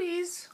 Please.